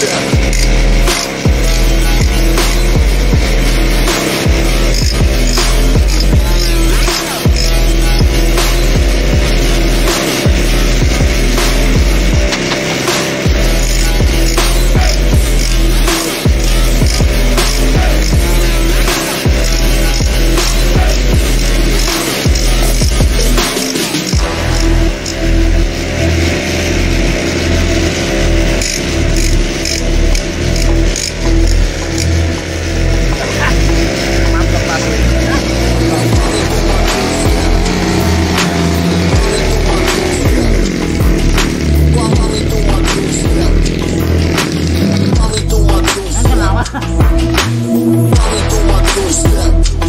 death.